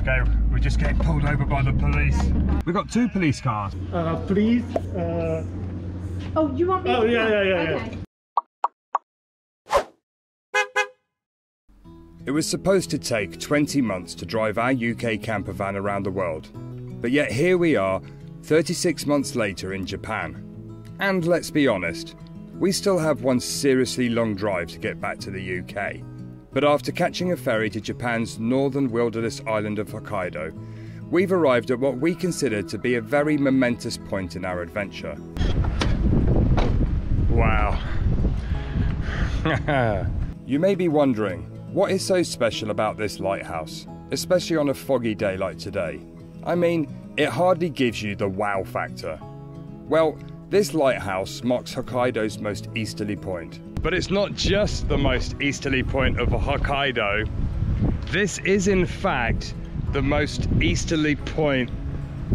Okay, we're just getting pulled over by the police. We've got two police cars. Uh, please. Uh, Oh, you want me Oh, to yeah, yeah, yeah, yeah. Okay. It was supposed to take 20 months to drive our UK camper van around the world. But yet here we are, 36 months later in Japan. And let's be honest, we still have one seriously long drive to get back to the UK. But after catching a ferry to Japan's northern wilderness island of Hokkaido, we've arrived at what we consider to be a very momentous point in our adventure. Wow. you may be wondering, what is so special about this lighthouse, especially on a foggy day like today? I mean, it hardly gives you the wow factor. Well, this lighthouse marks Hokkaido's most easterly point. But it's not just the most easterly point of Hokkaido. This is in fact the most easterly point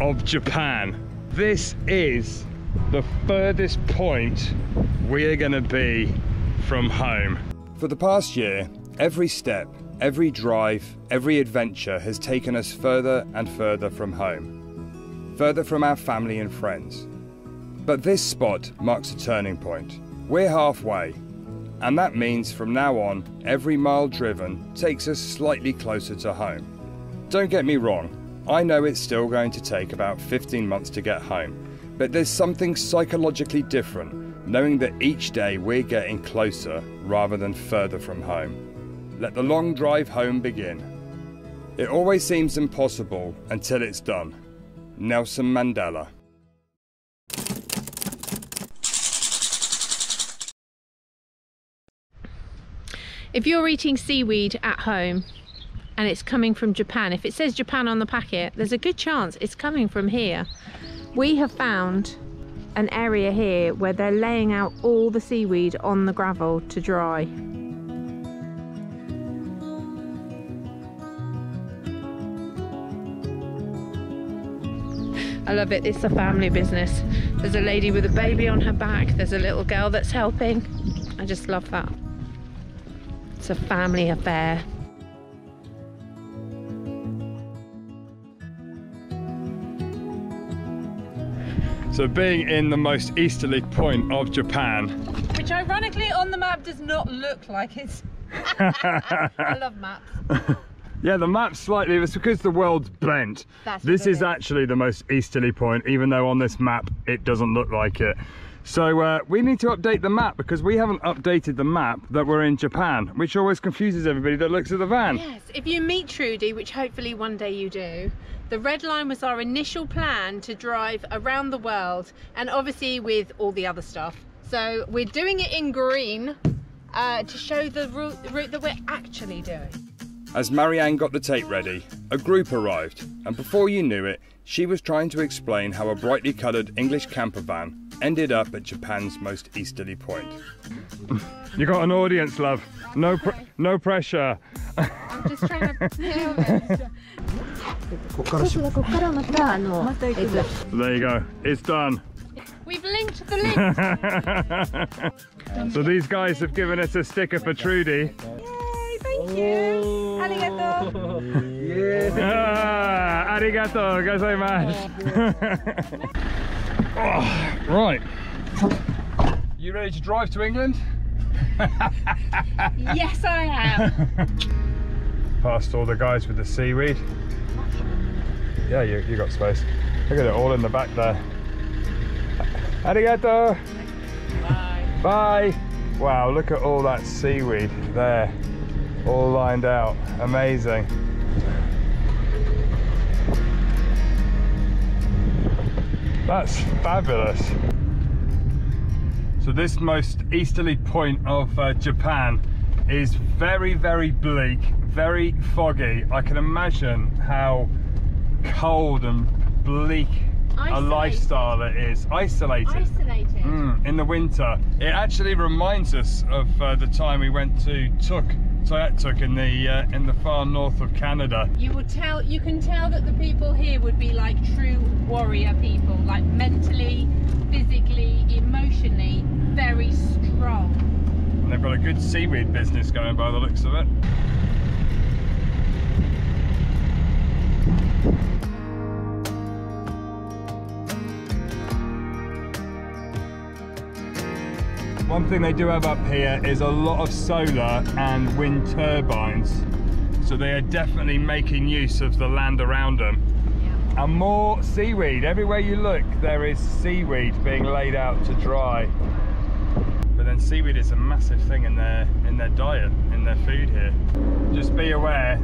of Japan. This is the furthest point we are going to be from home. For the past year, every step, every drive, every adventure has taken us further and further from home, further from our family and friends. But this spot marks a turning point. We're halfway, and that means from now on, every mile driven takes us slightly closer to home. Don't get me wrong, I know it's still going to take about 15 months to get home, but there's something psychologically different knowing that each day we're getting closer rather than further from home. Let the long drive home begin. It always seems impossible until it's done. Nelson Mandela. If you're eating seaweed at home and it's coming from Japan, if it says Japan on the packet, there's a good chance it's coming from here. We have found an area here where they're laying out all the seaweed on the gravel to dry. I love it, it's a family business. There's a lady with a baby on her back, there's a little girl that's helping. I just love that. It's a family affair. So, being in the most easterly point of Japan, Which ironically on the map does not look like it's... I love maps. yeah, the map's slightly, it's because the world's bent. That's this what it is is. actually the most easterly point, even though on this map it doesn't look like it. So uh, we need to update the map because we haven't updated the map that we're in Japan, which always confuses everybody that looks at the van. Yes, if you meet Trudy, which hopefully one day you do, the red line was our initial plan to drive around the world and obviously with all the other stuff. So we're doing it in green uh, to show the route, route that we're actually doing. As Marianne got the tape ready, a group arrived, and before you knew it, she was trying to explain how a brightly coloured English camper van ended up at Japan's most easterly point. you got an audience, love. No, pr- no pressure. I'm just trying to film it. ここからまたあのえっと There you go. It's done. We've linked the link. So these guys have given us a sticker for Trudy. Yay, thank you. Arigato. Ah, arigato gozaimasu. oh, right. You ready to drive to England? Yes, I am. Past all the guys with the seaweed. Yeah, you, you got space. Look at it all in the back there. Arigato. Bye. Bye. Wow, look at all that seaweed there. All lined out. Amazing. That's fabulous. So this most easterly point of uh, Japan is very, very bleak, very foggy. I can imagine how cold and bleak a lifestyle that is Isolated. Isolated. Mm, in the winter. It actually reminds us of uh, the time we went to Tuk, Tuk in the uh, in the far north of Canada. You would tell, you can tell that the people here would be like true warrior people, like mentally, physically, emotionally, very strong. And they've got a good seaweed business going by the looks of it. One thing they do have up here is a lot of solar and wind turbines. So they are definitely making use of the land around them. And more seaweed. Everywhere you look, there is seaweed being laid out to dry. But then seaweed is a massive thing in their in their diet, in their food here. Just be aware,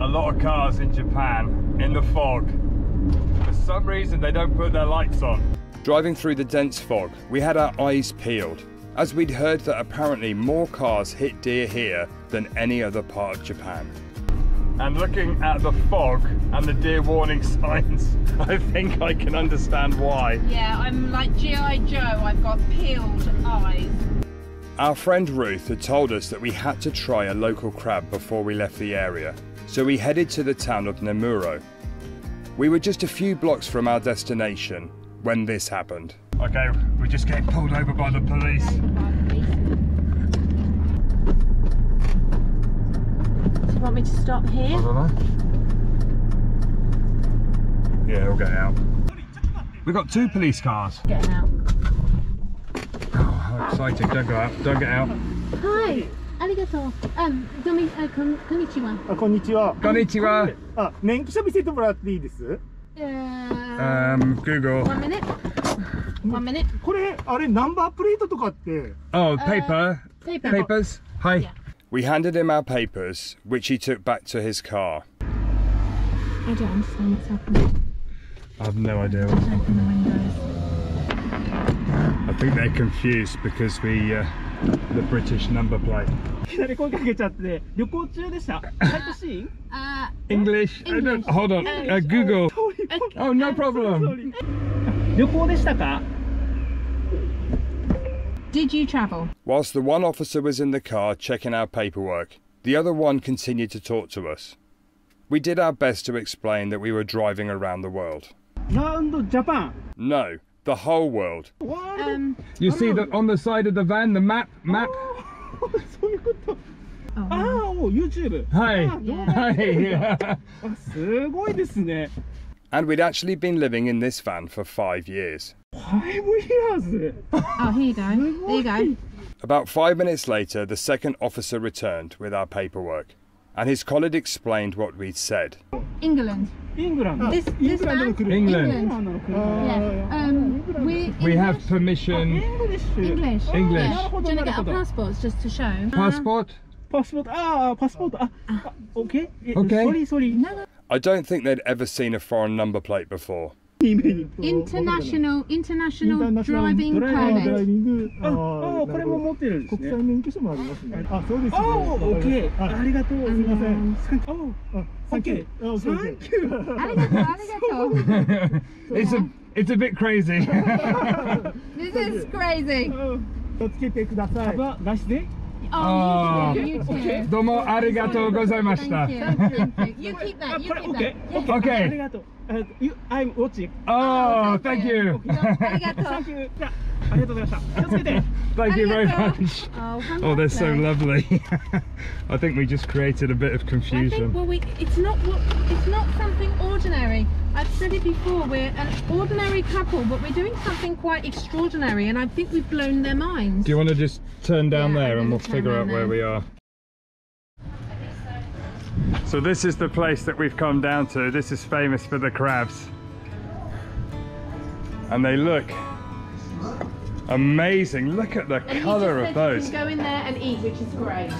a lot of cars in Japan in the fog. For some reason they don't put their lights on. Driving through the dense fog, we had our eyes peeled as we'd heard that apparently more cars hit deer here than any other part of Japan. And looking at the fog and the deer warning signs, I think I can understand why. Yeah, I'm like G.I. Joe, I've got peeled eyes. Our friend Ruth had told us that we had to try a local crab before we left the area, so we headed to the town of Nemuro. We were just a few blocks from our destination when this happened. Okay, we're just getting pulled over by the police. Do you want me to stop here? Yeah, we'll get out. We've got two police cars. Getting out. Oh, how exciting. Don't go out. Don't get out. はいありがとうあどうもあこんこんにちはあこんにちは。 Konnichiwa. あ、免許証見せてもらっていいですえー Um, Google. One minute. One minute. これ、あれ、ナンバープレートとかって。Oh, paper. Uh, paper. Papers. Hi. We handed him our papers, which he took back to his car. I don't understand what's happening. I have no idea what's happening. I think they're confused because we, uh, the British number plate. Uh, English? English. Uh, I don't, hold on, uh, Google. Oh, no problem. 旅行でしたか did you travel? Whilst the one officer was in the car checking our paperwork, the other one continued to talk to us. We did our best to explain that we were driving around the world. ラウンドジャパン。 No, the whole world. ワール Um, You see that on the side of the van, the map, map. ド、そういうこと。 oh, ああ、お YouTube。 Hi. あどうも Hi. あすごいですね。 And we'd actually been living in this van for five years. Why was it? Oh, here you go. There you go. About five minutes later, the second officer returned with our paperwork, and his colleague explained what we'd said. England. England. This, this England. Van? England. England. Uh, yeah. um, we English? have permission. English. English. English. Yeah. Do you want to get our passports just to show? Passport. Uh, passport. Ah, passport. Ah. ah, okay. Okay. Sorry, sorry. No. I don't think they'd ever seen a foreign number plate before. International International Driving Permit. Ah, oh, あ、あ、これも持ってるんですね。国際免許証もありますね。あ、そうですね。お、OK。ありがとう。すみません。お、OK。Thank It's a It's a bit crazy. This is crazy. 気をつけてください。ガシで。Oh, you too. You you. You keep that. You keep that. Okay. ありがとう。Uh, you, I'm watching. Oh, oh, oh thank you. you. あありがとうございました気をつけて Thank you very ありがとう much. Oh, Oh, they're so lovely. I think we just created a bit of I think confusion. well, we it's not what it's not something ordinary. I've said it before. We're an ordinary couple, but we're doing something quite extraordinary, and I think we've blown their minds. Do you want to just turn down Yeah, there I'm and we'll gonna turn figure out down where there. we are? So this is the place that we've come down to. This is famous for the crabs. And they look Amazing. Look at the colour of those. You can go in there and eat, which is great.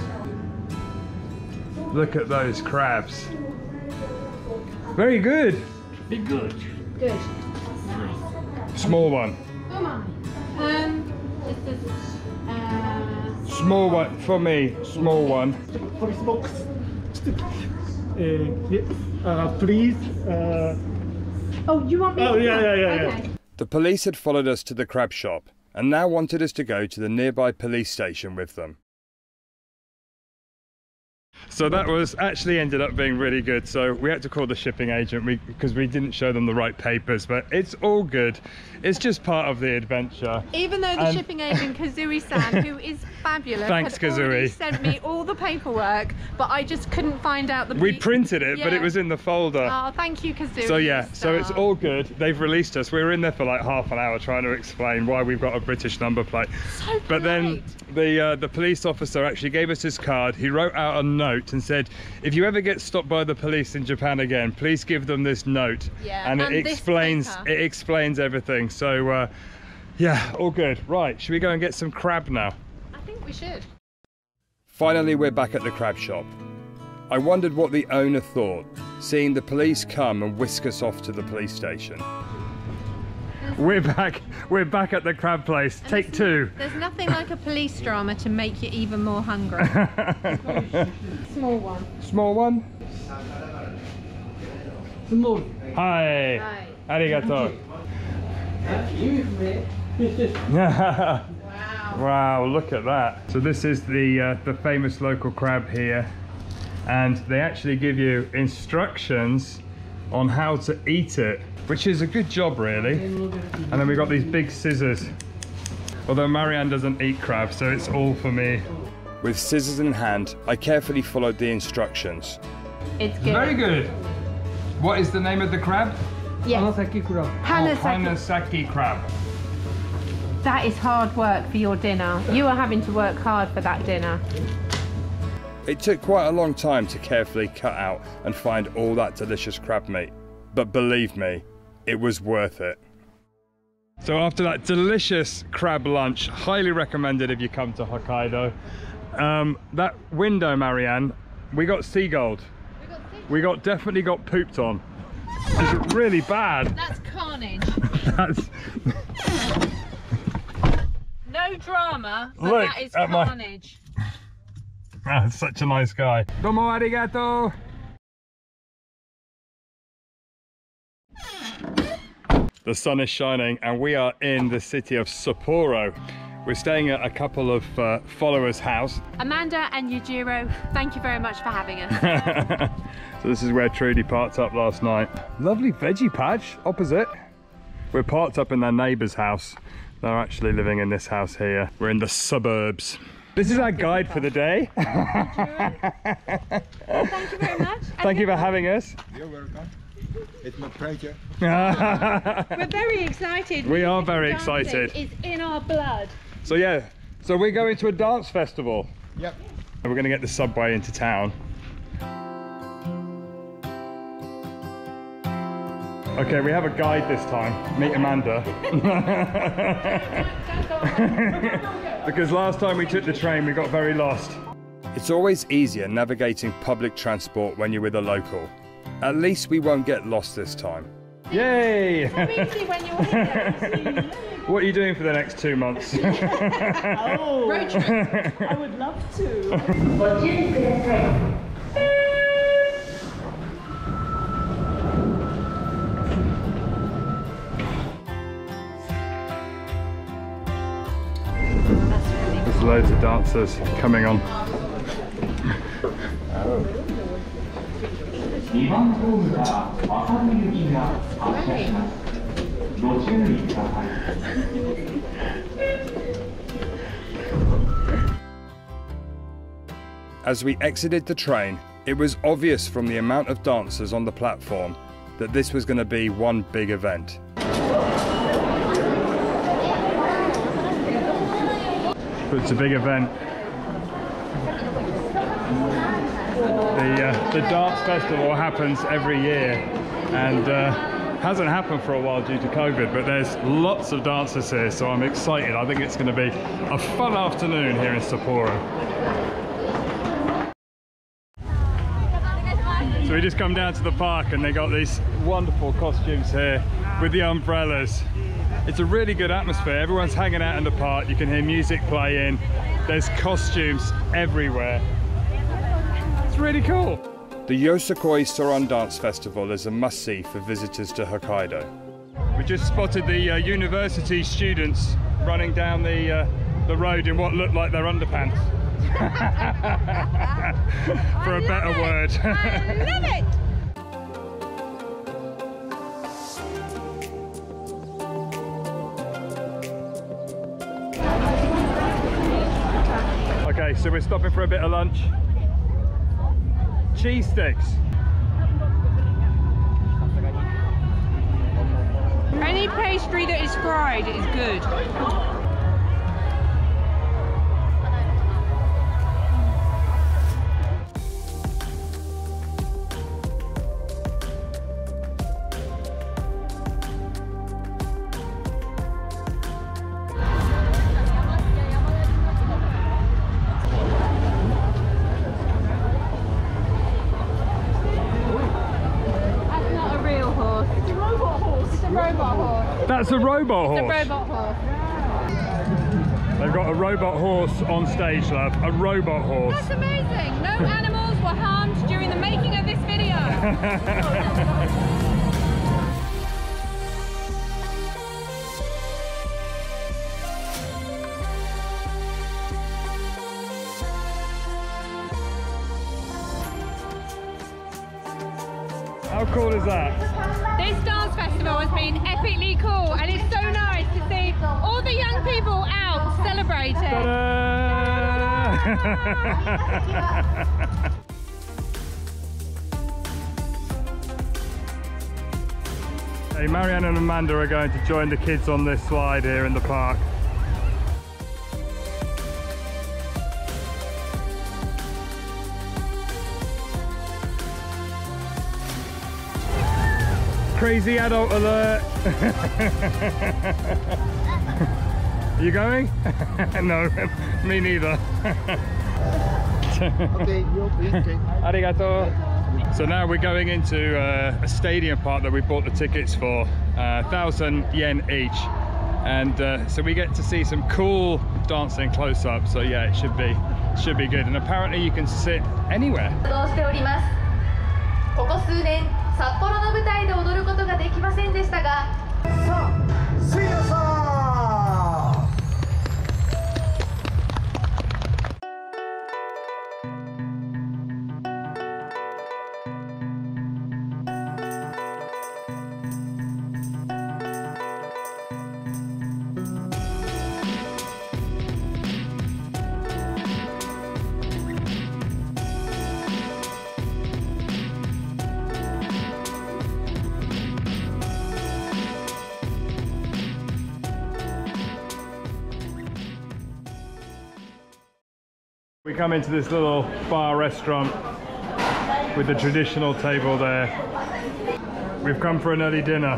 Look at those crabs. Very good. Be good. Good. Nice. Small one. Oh Come on. Um, this is, uh, small one for me. Small one. Police box. Uh, uh, please. Uh... Oh, you want me? Oh, yeah, yeah, yeah, okay. yeah. The police had followed us to the crab shop and now wanted us to go to the nearby police station with them. So that was actually ended up being really good. So we had to call the shipping agent because we, didn't show them the right papers, but it's all good. It's just part of the adventure. Even though the And- shipping agent Kazui-san, who is fabulous, Thanks, Kazui. sent me all the paperwork, but I just couldn't find out the. We printed it, but it was in the folder. Oh, thank you, Kazui. So yeah, a so it's all good. They've released us. We were in there for like half an hour trying to explain why we've got a British number plate. So But then the uh, the police officer actually gave us his card. He wrote out a note and said, "If you ever get stopped by the police in Japan again, please give them this note." Yeah, and, and it explains paper. it explains everything. So uh, yeah, all good. Right, should we go and get some crab now? I think we should. Finally, we're back at the crab shop. I wondered what the owner thought, seeing the police come and whisk us off to the police station. We're back. We're back at the crab place. Take two. There's nothing like a police drama to make you even more hungry. Small one. Small one. Small. Hi. Right. Arigato. Wow. wow, look at that. So this is the uh, the famous local crab here, and they actually give you instructions on how to eat it, which is a good job really. And then we've got these big scissors. Although Marianne doesn't eat crab, so it's all for me. With scissors in hand, I carefully followed the instructions. It's good. Very good. What is the name of the crab? Yes. Hanasaki crab. Hanasaki. Oh, Hanasaki crab. That is hard work for your dinner. You are having to work hard for that dinner. It took quite a long time to carefully cut out and find all that delicious crab meat, but believe me, it was worth it. So after that delicious crab lunch, highly recommended if you come to Hokkaido. Um, that window, Marianne, we got seagulled. We got definitely got pooped on. It's really bad. That's carnage. That's, No drama, but Look that is at my- carnage. ah, such a nice guy. Domo arigato. The sun is shining and we are in the city of Sapporo. We're staying at a couple of uh, followers' house. Amanda and Yujiro, thank you very much for having us. so this is where Trudy parked up last night. Lovely veggie patch opposite. We're parked up in their neighbour's house. They're actually living in this house here. We're in the suburbs. This is our guide for the day. thank you very much. Thank you for having us. You're welcome. It's my pleasure. We're very excited. We are very Dancing excited. is in our blood. So yeah, so we're going to a dance festival. Yep. And we're going to get the subway into town. Okay, we have a guide this time. Meet Amanda. because last time we took the train, we got very lost. It's always easier navigating public transport when you're with a local. At least we won't get lost this time. Yay! Easy when you're here. what are you doing for the next two months? Oh. Road trip. I would love to. loads of dancers coming on. As we exited the train, it was obvious from the amount of dancers on the platform that this was going to be one big event. It's a big event. The, uh, the dance festival happens every year and uh, hasn't happened for a while due to COVID, but there's lots of dancers here, so I'm excited. I think it's going to be a fun afternoon here in Sapporo. So we just come down to the park and they got these wonderful costumes here with the umbrellas. It's a really good atmosphere. Everyone's hanging out in the park. You can hear music playing. There's costumes everywhere. It's really cool. The Yosakoi Soran Dance Festival is a must-see for visitors to Hokkaido. We just spotted the uh, university students running down the uh, the road in what looked like their underpants. For a better word. I love it. so we're stopping for a bit of lunch. Cheese sticks. Any pastry that is fried is good. Robot It's a robot horse. They've got a robot horse on stage, love. A robot horse. That's amazing. No animals were harmed during the making of this video. How cool is that? Celebrating. Ta-da! hey, Marianne and Amanda are going to join the kids on this slide here in the park. Crazy adult alert! you going? no, me neither. Okay, you please take. Arigato. So now we're going into uh, a stadium park that we bought the tickets for, uh, thousand yen each, and uh, so we get to see some cool dancing close up. So yeah, it should be should be good. And apparently you can sit anywhere. 活動しておりますここ数年札幌の舞台で踊ることができませんでしたが We come into this little bar restaurant with the traditional table there. We've come for an early dinner.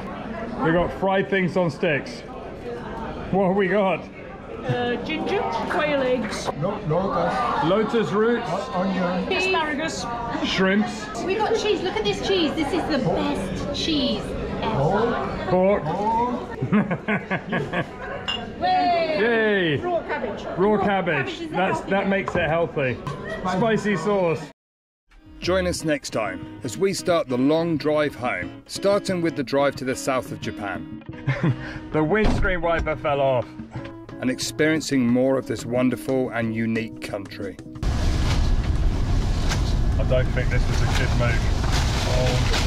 We've got fried things on sticks. What have we got? Uh, ginger, quail eggs, No, lotus, Lotus roots, onion, asparagus. shrimps, We got cheese. Look at this cheese. This is the best cheese ever. pork. oh, Yay! Raw cabbage. Raw cabbage. That's that makes it healthy. Spicy sauce. Join us next time as we start the long drive home, starting with the drive to the south of Japan. the windscreen wiper fell off. And experiencing more of this wonderful and unique country. I don't think this was a good move. Oh.